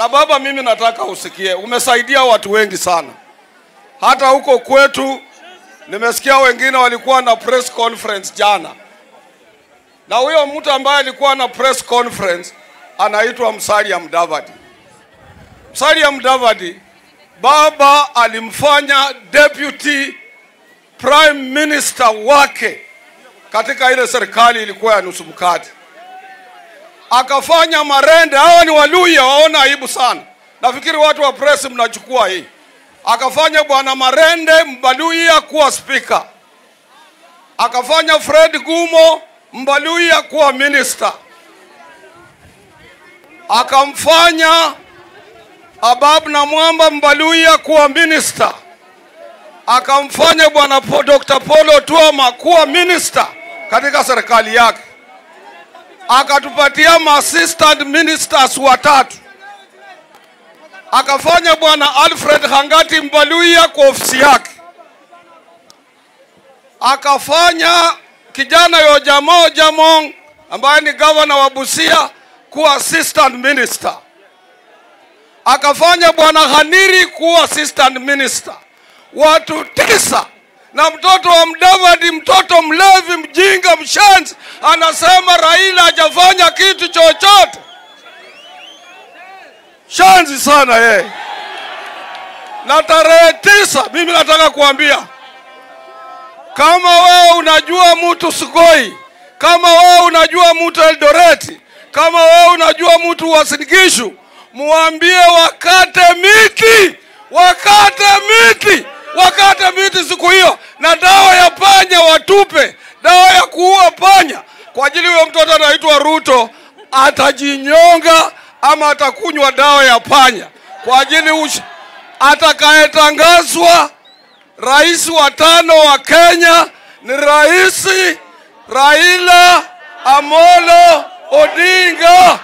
Na baba, mimi nataka usikie, umesaidia watu wengi sana, hata huko kwetu nimesikia wengine walikuwa na press conference jana, na huyo mtu ambaye alikuwa na press conference anaitwa Musalia Mudavadi. Musalia Mudavadi baba alimfanya deputy prime minister wake katika ile serikali ilikuwa ya nusu mkate, akafanya Marende. Hawa ni Waluya, waona aibu sana. Nafikiri watu wa press mnachukua hii. Akafanya bwana Marende Mbaluya kuwa spika, akafanya Fred Gumo Mbaluya kuwa minister, akamfanya Abab na Mwamba Mbaluya kuwa minister, akamfanya bwana Dr. Polo Tuoma kuwa minister katika serikali yake, akatupatia assistant ministers watatu, akafanya bwana Alfred Hangati Mbaluya kwa ofisi yake, akafanya kijana Yojamo Jamong ambaye ni gavana wa Busia kuwa assistant minister. Akafanya bwana Haniri kuwa assistant minister, watu tisa, na mtoto wa Mdavadi, mtoto mlevi, mjinga, mshenzi, anasema Raila hajafanya kitu chochote. Shenzi sana yeye. Na tarehe tisa, mimi nataka kuambia kama wewe unajua mtu Sugoi, kama wewe unajua mtu Eldoreti, kama wewe unajua mtu Wasingishu, muambie wakate miti, wakate miti, wakate miti siku hiyo, na dawa ya panya watupe, dawa ya kuua panya, kwa ajili huyo mtoto anaitwa Ruto atajinyonga ama atakunywa dawa ya panya. Kwa ajili atakayetangazwa rais wa tano wa Kenya ni rais Raila Amolo Odinga.